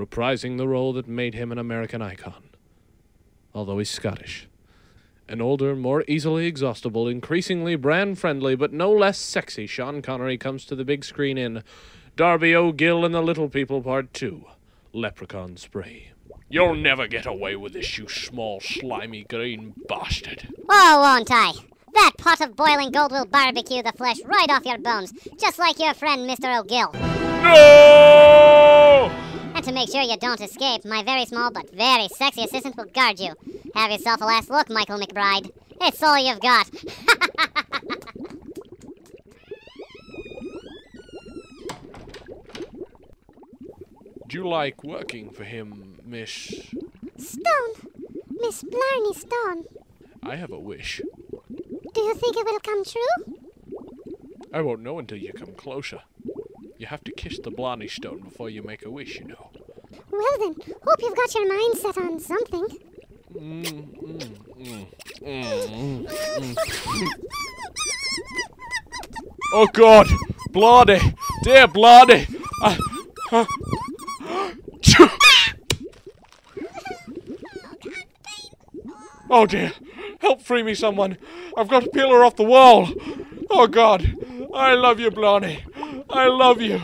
reprising the role that made him an American icon. Although he's Scottish. An older, more easily exhaustible, increasingly brand friendly, but no less sexy Sean Connery comes to the big screen in Darby O'Gill and the Little People Part 2 Leprechaun Spree. You'll never get away with this, you small, slimy, green bastard. Oh, won't I? That pot of boiling gold will barbecue the flesh right off your bones, just like your friend Mr. O'Gill. No! Make sure you don't escape, my very small but very sexy assistant will guard you. Have yourself a last look, Michael McBride. It's all you've got. Do you like working for him, Miss? Stone! Miss Blarney Stone. I have a wish. Do you think it will come true? I won't know until you come closer. You have to kiss the Blarney Stone before you make a wish, you know. Well then, hope you've got your mind set on something. Oh God! Bloody! Dear Bloody! I, uh, oh dear! Help free me, someone! I've got to peel her off the wall! Oh God! I love you, Blarney! I love you!